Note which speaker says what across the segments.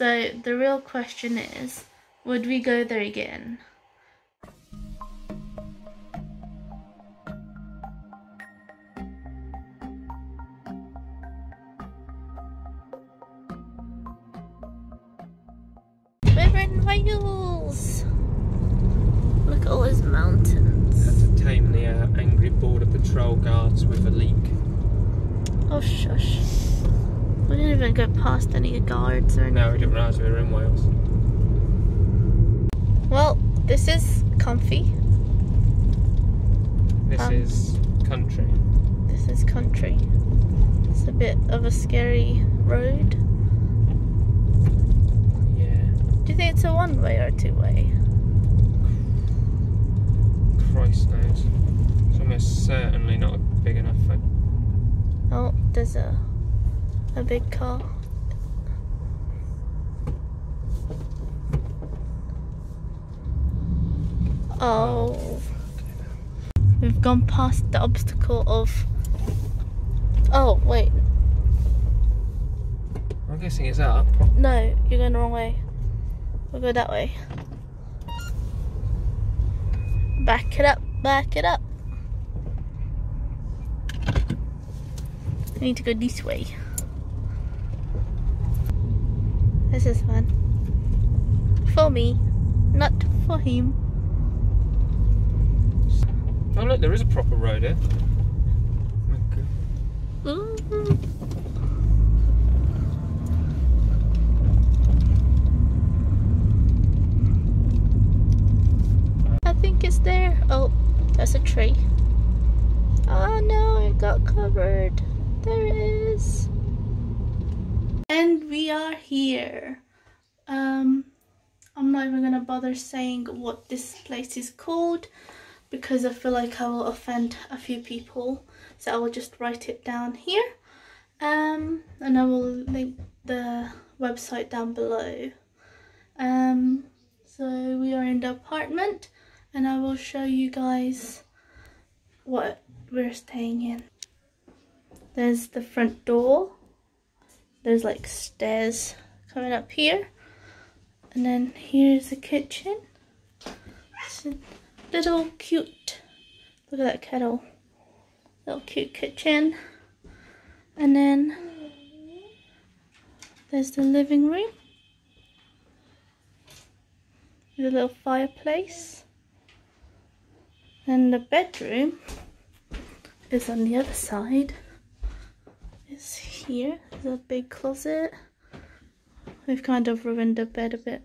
Speaker 1: So the real question is, would we go there again? We're in Wales! Look at all those mountains.
Speaker 2: Had to tame the uh, angry border patrol guards with a leek.
Speaker 1: Oh shush. We didn't even go past any guards or anything.
Speaker 2: No, we didn't realise we were in Wales.
Speaker 1: Well, this is comfy.
Speaker 2: This
Speaker 1: Um,
Speaker 2: is country.
Speaker 1: This is country. It's a bit of a scary road.
Speaker 2: Yeah.
Speaker 1: Do you think it's a one way or a two way?
Speaker 2: Christ knows. It's almost certainly not big enough for.
Speaker 1: Oh, there's a a big car. Oh. We've gone past the obstacle of Oh, wait.
Speaker 2: I'm guessing it's up.
Speaker 1: No, you're going the wrong way. We'll go that way. Back it up, back it up. I need to go this way. This is fun. For me, not for him.
Speaker 2: Oh look, there is a proper road here.
Speaker 1: Ooh. I think it's there. Oh, that's a tree. Oh no, it got covered. There it is. We are here. Um, I'm not even gonna bother saying what this place is called because I feel like I will offend a few people. So I will just write it down here. Um, and I will link the website down below. Um, so we are in the apartment and I will show you guys what we're staying in. There's the front door. There's like stairs coming up here. And then here's the kitchen. It's a little cute. Look at that kettle. Little cute kitchen. And then there's the living room. A little fireplace. And the bedroom is on the other side. It's here. There's a big closet. We've kind of ruined the bed a bit.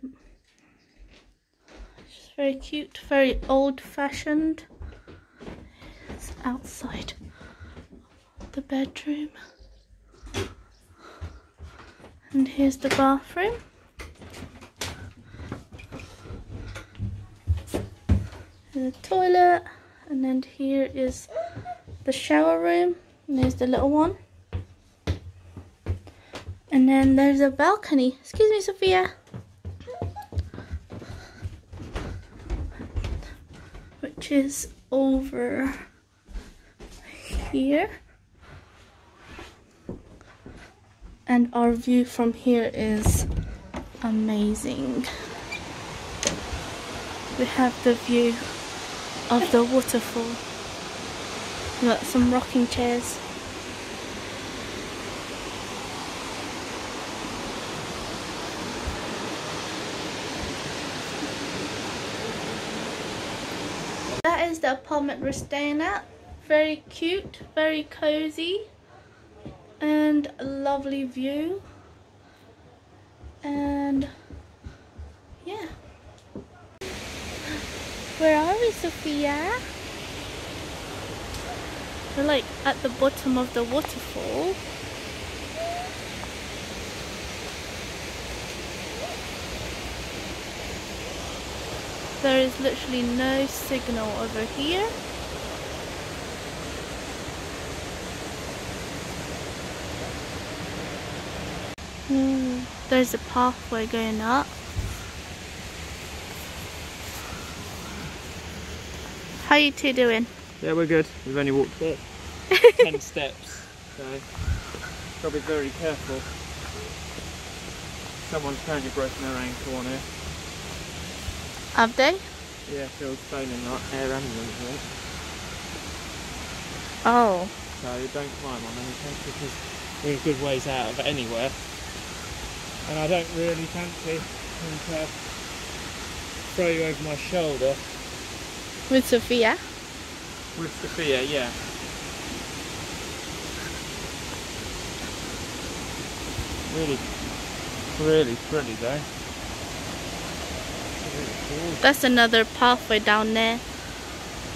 Speaker 1: It's very cute, very old fashioned. It's outside the bedroom. And here's the bathroom. The toilet. And then here is the shower room. And there's the little one. And then there's a balcony. Excuse me, Sophia. Which is over here. And our view from here is amazing. We have the view of the waterfall. We've got some rocking chairs. That is the apartment we're staying at. Very cute, very cozy, and a lovely view. And yeah. Where are we, Sophia? We're like at the bottom of the waterfall. There is literally no signal over here. Ooh, there's a pathway going up. How you two doing?
Speaker 2: Yeah, we're good. We've only walked it 10 steps, so gotta be very careful. Someone's apparently broken their ankle on here.
Speaker 1: Have they?
Speaker 2: Yeah, Phil's phoning like air ambulance. Right?
Speaker 1: Oh.
Speaker 2: So don't climb on anything because we're a good ways out of anywhere. And I don't really fancy having to throw you over my shoulder
Speaker 1: With Sophia?
Speaker 2: with Sophia, yeah. Really, really pretty though. Cool.
Speaker 1: That's another pathway down there.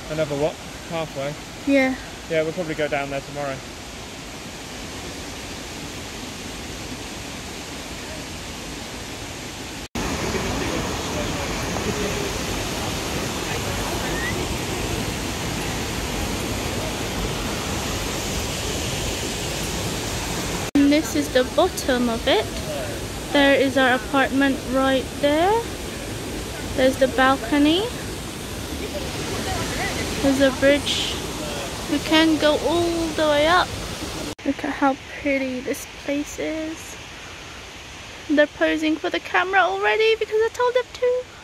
Speaker 2: Another what? Halfway.
Speaker 1: Yeah.
Speaker 2: Yeah, we'll probably go down there tomorrow.
Speaker 1: And this is the bottom of it. There is our apartment right there. There's the balcony. There's a bridge. We can go all the way up. Look at how pretty this place is. They're posing for the camera already because I told them to.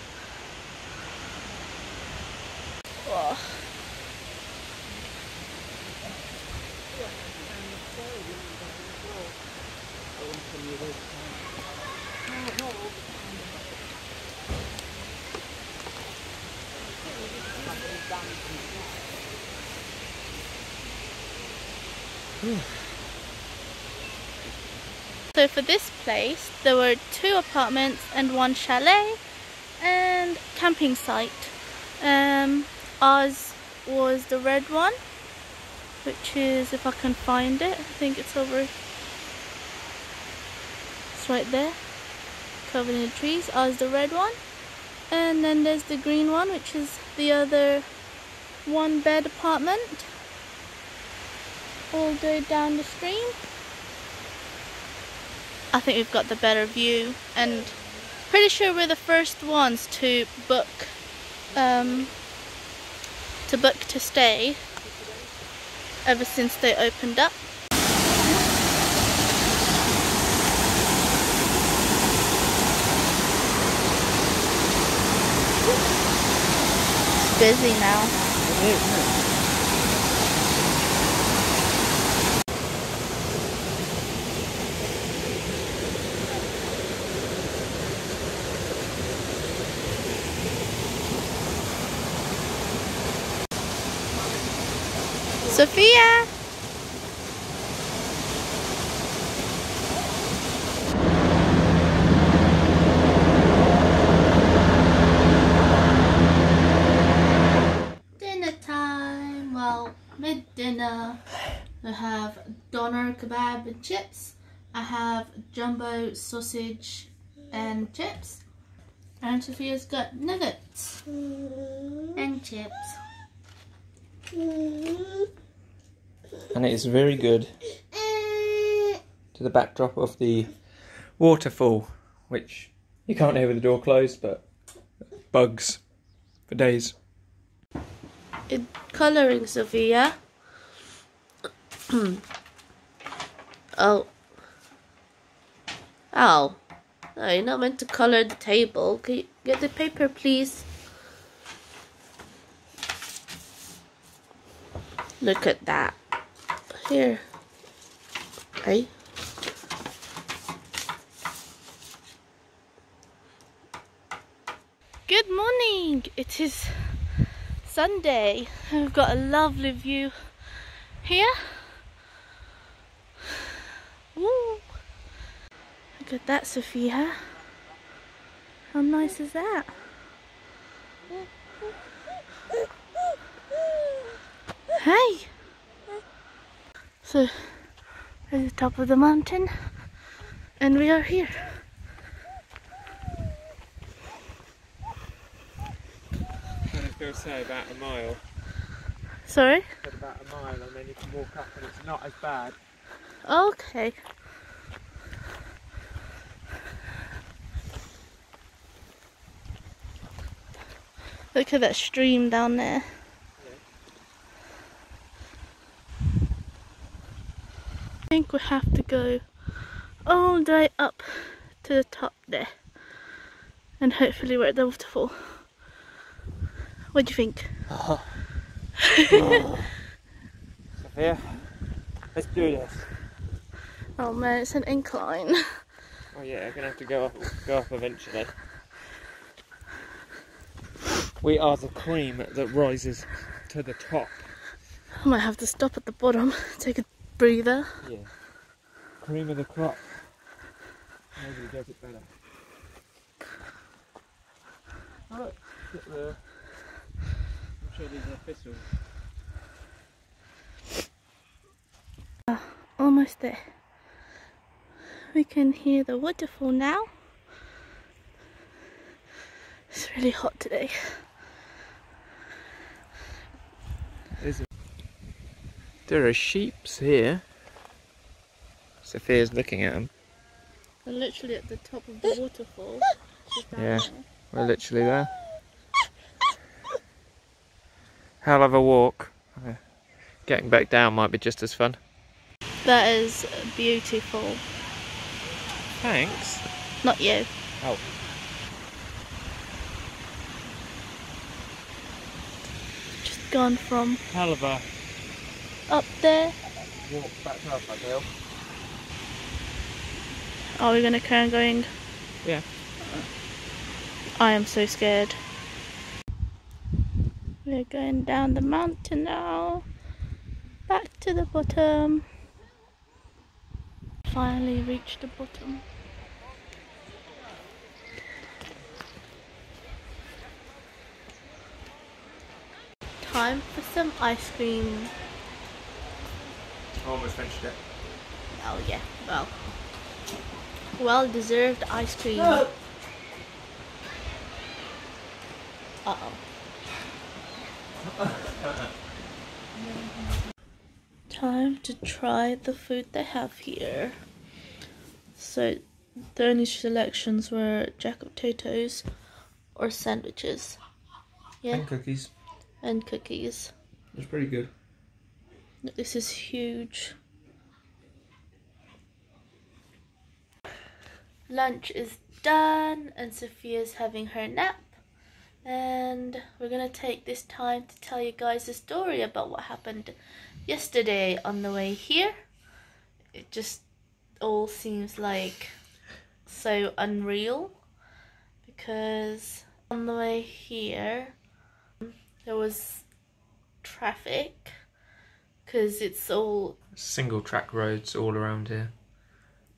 Speaker 1: So for this place, there were two apartments and one chalet and camping site. Um, ours was the red one, which is, if I can find it, I think it's over, it's right there, covered in trees. Ours the red one. And then there's the green one, which is the other one bed apartment. All the way down the stream. I think we've got the better view and pretty sure we're the first ones to book um, to book to stay ever since they opened up. It's busy now. Sophia! Dinner time. Well, mid dinner. I have doner kebab and chips. I have jumbo sausage and chips. And Sophia's got nuggets mm-hmm. and chips. Mm-hmm.
Speaker 2: And it is very good to the backdrop of the waterfall, which you can't hear with the door closed, but bugs for days.
Speaker 1: It, coloring, Sophia. oh. Oh. No, you're not meant to color the table. Can you get the paper, please? Look at that. Here. Right? Good morning. It is Sunday. We've got a lovely view here. Woo. Look at that, Sophia. How nice is that? Hey! So, there's the top of the mountain, and we are here.
Speaker 2: I was going say about a mile.
Speaker 1: Sorry?
Speaker 2: Said about a mile, and then you can walk up, and it's not as bad.
Speaker 1: Okay. Look at that stream down there. Think we have to go all the way up to the top there. And hopefully we're at the waterfall. What do you think?
Speaker 2: Oh. oh. Sophia, let's do this.
Speaker 1: Oh man, it's an incline.
Speaker 2: Oh yeah, I'm gonna have to go up, go up eventually. We are the cream that rises to the top.
Speaker 1: I might have to stop at the bottom, take a breather.
Speaker 2: Yeah. Cream of the crop. Nobody does it better. Oh, look, look there. I'm sure these are thistles.
Speaker 1: Uh, almost there. We can hear the waterfall now. It's really hot today.
Speaker 2: Is it? There are sheeps here. Sophia's looking at them.
Speaker 1: We're literally at the top of the waterfall.
Speaker 2: Yeah, we're literally there. Hell of a walk. Uh, getting back down might be just as fun.
Speaker 1: That is beautiful.
Speaker 2: Thanks.
Speaker 1: Not you.
Speaker 2: Oh.
Speaker 1: Just gone from
Speaker 2: Hell of a
Speaker 1: up there.
Speaker 2: walk back up, I feel.
Speaker 1: Are we gonna carry on going?
Speaker 2: Yeah.
Speaker 1: I am so scared. We're going down the mountain now. Back to the bottom. Finally reached the bottom. Time for some ice cream.
Speaker 2: Almost finished it.
Speaker 1: Oh yeah, well. Well deserved ice cream.
Speaker 2: No.
Speaker 1: Uh oh. Time to try the food they have here. So, the only selections were jack of potatoes or sandwiches. Yeah,
Speaker 2: And cookies.
Speaker 1: and cookies.
Speaker 2: It's pretty good.
Speaker 1: This is huge. Lunch is done, and Sophia's having her nap. And we're gonna take this time to tell you guys a story about what happened yesterday on the way here. It just all seems like so unreal because on the way here there was traffic because it's all
Speaker 2: Single track roads all around here.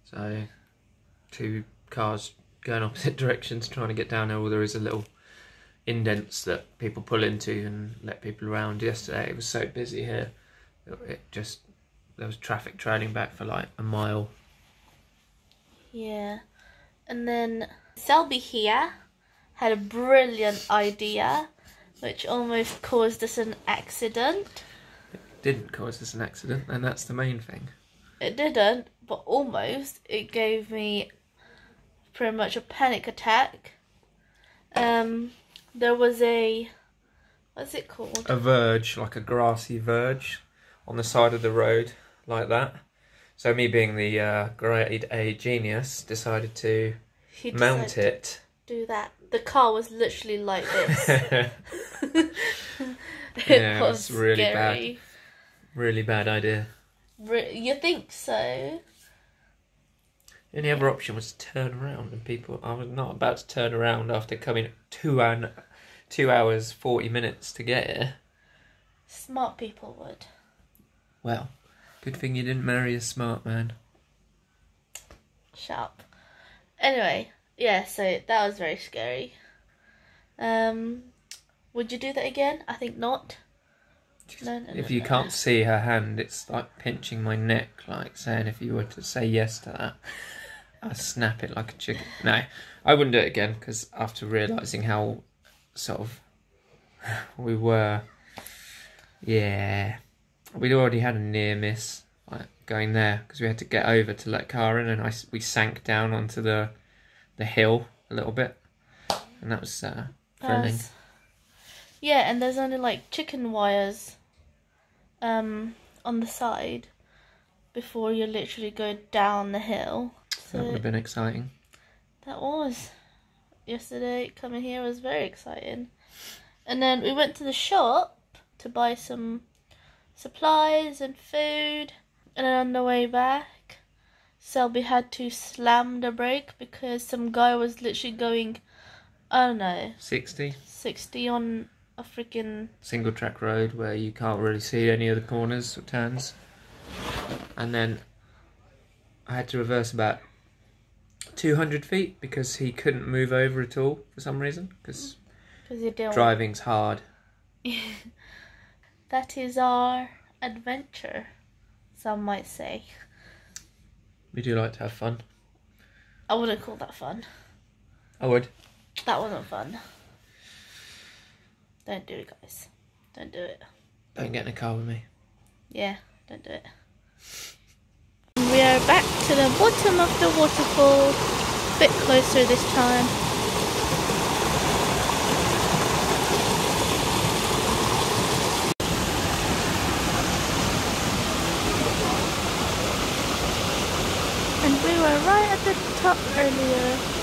Speaker 2: So, two cars going opposite directions trying to get down there. Or there is a little indents that people pull into and let people around. Yesterday it was so busy here. It just there was traffic trailing back for like a mile.
Speaker 1: Yeah. And then Selby here had a brilliant idea which almost caused us an accident.
Speaker 2: Didn't cause us an accident, and that's the main thing.
Speaker 1: It didn't, but almost. It gave me pretty much a panic attack. Um, there was a what's it called?
Speaker 2: A verge, like a grassy verge, on the side of the road, like that. So me being the uh, grade A genius, decided to
Speaker 1: He
Speaker 2: mount
Speaker 1: decided
Speaker 2: it.
Speaker 1: to Do that. The car was literally like this. it
Speaker 2: Yeah, it
Speaker 1: was
Speaker 2: was really bad. Really bad idea.
Speaker 1: Re- you think so?
Speaker 2: The only other option was to turn around, and people. I was not about to turn around after coming two hour, two hours forty minutes to get here.
Speaker 1: Smart people would.
Speaker 2: Well, good thing you didn't marry a smart man.
Speaker 1: Sharp. Anyway, yeah, so that was very scary. Um, would you do that again? I think not. No, no,
Speaker 2: If you
Speaker 1: no,
Speaker 2: can't see her hand, it's like pinching my neck, like saying if you were to say yes to that, I'd snap it like a chicken. No, I wouldn't do it again because after realizing how sort of we were, yeah, we'd already had a near miss like going there because we had to get over to let car in, and I we sank down onto the the hill a little bit, and that was uh, thrilling.
Speaker 1: Yeah, and there's only like chicken wires um on the side before you literally go down the hill.
Speaker 2: That would have been exciting.
Speaker 1: that was. Yesterday coming here was very exciting. And then we went to the shop to buy some supplies and food. And then on the way back, Selby had to slam the brake because some guy was literally going, I don't know,
Speaker 2: 60
Speaker 1: 60 on a freaking.
Speaker 2: single track road where you can't really see any of the corners or turns. And then I had to reverse about 200 feet because he couldn't move over at all for some reason because
Speaker 1: Because you don't.
Speaker 2: driving's hard.
Speaker 1: that is our adventure, some might say.
Speaker 2: We do like to have fun.
Speaker 1: I wouldn't call that fun.
Speaker 2: I would.
Speaker 1: That wasn't fun. Don't do it, guys. Don't do it.
Speaker 2: Don't get in a car with me.
Speaker 1: Yeah, don't do it. We are back to the bottom of the waterfall. A Bit closer this time. And we were right at the top earlier.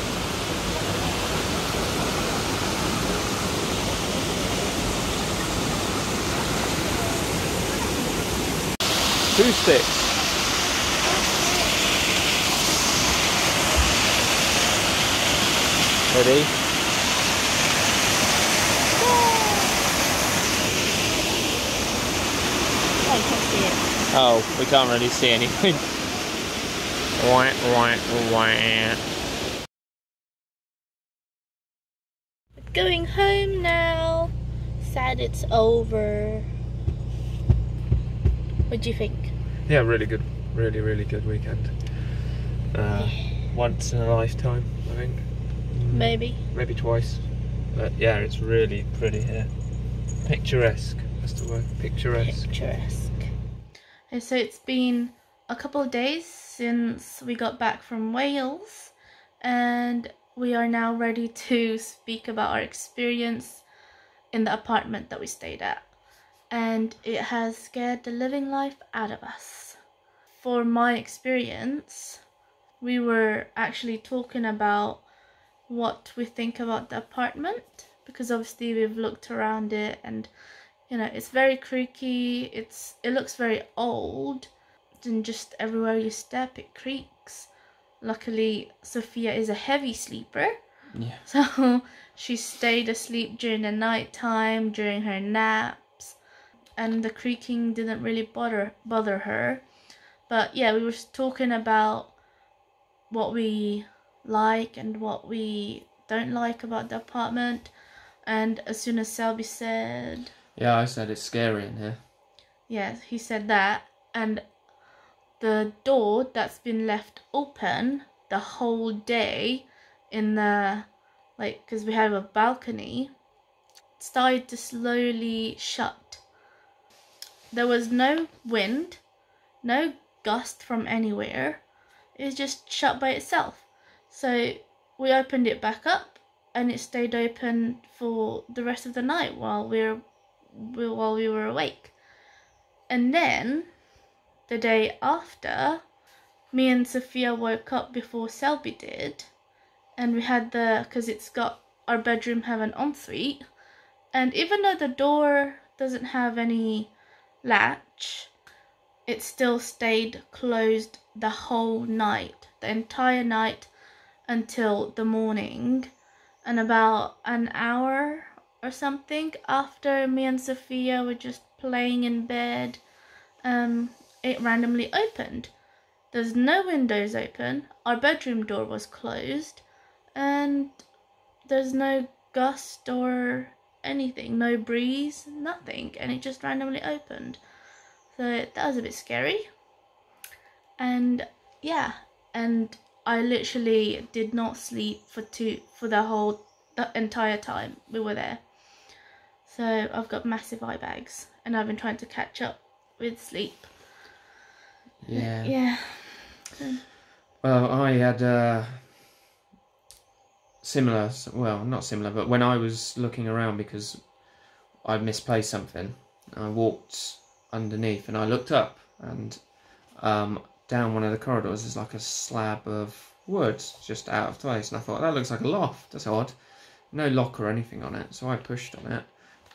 Speaker 2: Two sticks. Ready? Oh, we can't really see anything. Wah, wah, wah.
Speaker 1: Going home now. Sad it's over. What do you think?
Speaker 2: Yeah, really good. Really, really good weekend. Uh, once in a lifetime, I think.
Speaker 1: Maybe.
Speaker 2: Maybe twice. But yeah, it's really pretty here. Picturesque. That's the word. Picturesque.
Speaker 1: Picturesque. Okay, so it's been a couple of days since we got back from Wales, and we are now ready to speak about our experience in the apartment that we stayed at. And it has scared the living life out of us. For my experience, we were actually talking about what we think about the apartment because obviously we've looked around it and you know it's very creaky it's it looks very old and just everywhere you step it creaks luckily sophia is a heavy sleeper
Speaker 2: Yeah.
Speaker 1: so she stayed asleep during the night time during her naps and the creaking didn't really bother bother her but yeah we were talking about what we like and what we don't like about the apartment and as soon as Selby said
Speaker 2: Yeah, I said it's scary in here.
Speaker 1: Yes, he said that, and the door that's been left open the whole day in the like because we have a balcony started to slowly shut. There was no wind, no gust from anywhere. It was just shut by itself. So we opened it back up, and it stayed open for the rest of the night while we were while we were awake. And then the day after, me and Sophia woke up before Selby did, and we had the because it's got our bedroom have an ensuite, and even though the door doesn't have any latch, it still stayed closed the whole night, the entire night until the morning. And about an hour or something after me and Sophia were just playing in bed, um, it randomly opened. There's no windows open, our bedroom door was closed, and there's no gust or anything, no breeze, nothing, and it just randomly opened. So that was a bit scary. And yeah, and I literally did not sleep for two for the whole the entire time we were there. So I've got massive eye bags and I've been trying to catch up with sleep.
Speaker 2: Yeah.
Speaker 1: Yeah.
Speaker 2: Well, I had uh, similar. Well, not similar, but when I was looking around because I misplaced something, I walked underneath and I looked up and um, down one of the corridors is like a slab of wood just out of place, and I thought that looks like a loft. That's odd. No lock or anything on it, so I pushed on it.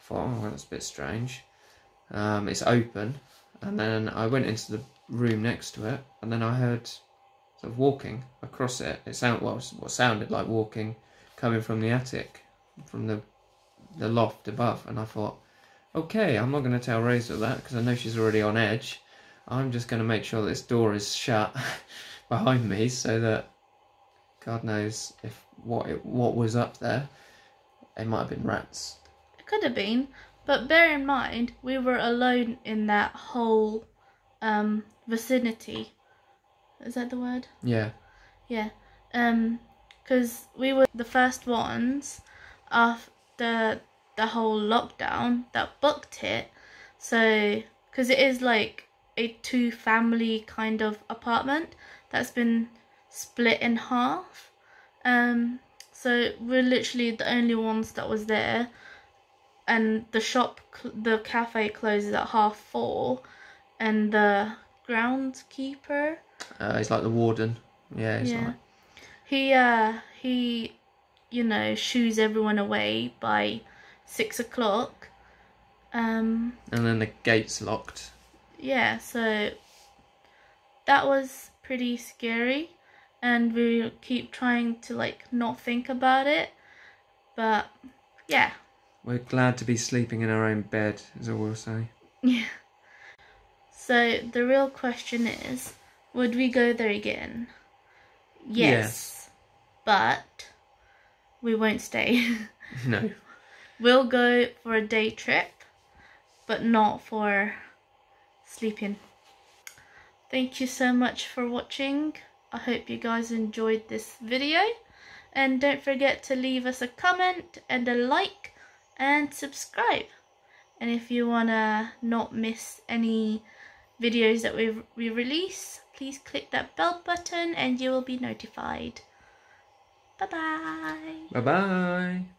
Speaker 2: Thought, oh, well, that's a bit strange. Um, it's open, and then I went into the room next to it, and then I heard of walking across it. It sounded well, what sounded like walking coming from the attic, from the the loft above, and I thought, okay, I'm not going to tell Razel that because I know she's already on edge. I'm just going to make sure this door is shut behind me so that God knows if what it, what was up there. It might have been rats.
Speaker 1: It could have been, but bear in mind we were alone in that whole um, vicinity. Is that the word?
Speaker 2: Yeah.
Speaker 1: Yeah. Um, because we were the first ones after the whole lockdown that booked it. So, because it is like a two family kind of apartment that's been split in half. Um, so we're literally the only ones that was there, and the shop, the cafe closes at half four, and the groundskeeper.
Speaker 2: Uh, he's like the warden. Yeah.
Speaker 1: yeah.
Speaker 2: Like...
Speaker 1: He uh he, you know, shoos everyone away by six o'clock. Um.
Speaker 2: And then the gates locked.
Speaker 1: Yeah. So. That was pretty scary, and we keep trying to like not think about it, but yeah.
Speaker 2: We're glad to be sleeping in our own bed, is all we'll say.
Speaker 1: Yeah. So the real question is, would we go there again? Yes. yes. But we won't stay.
Speaker 2: no.
Speaker 1: We'll go for a day trip, but not for sleeping. Thank you so much for watching. I hope you guys enjoyed this video. And don't forget to leave us a comment and a like and subscribe. And if you want to not miss any videos that we, we release, please click that bell button and you will be notified. Bye bye.
Speaker 2: Bye bye.